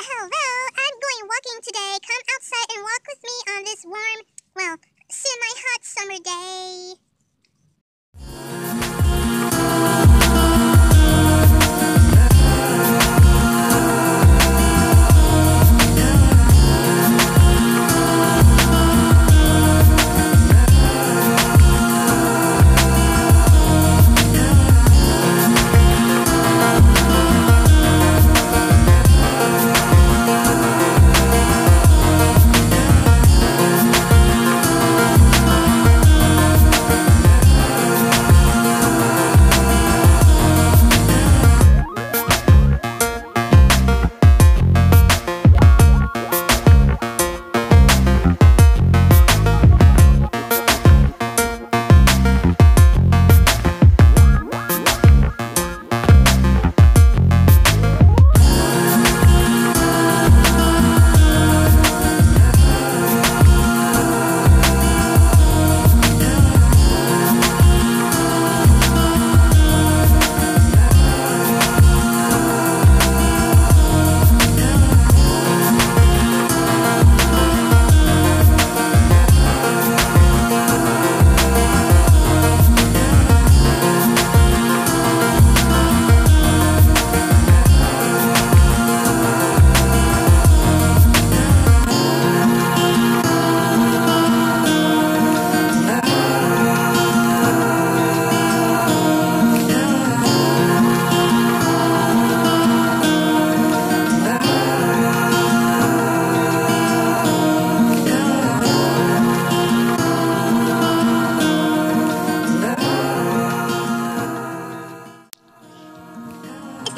Hello, I'm going walking today. Come outside and walk with me on this warm, well, semi-hot summer day.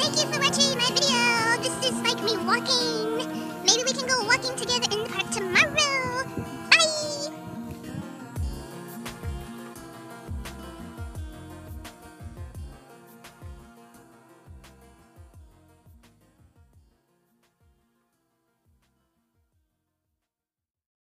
Thank you for watching my video. This is like me walking. Maybe we can go walking together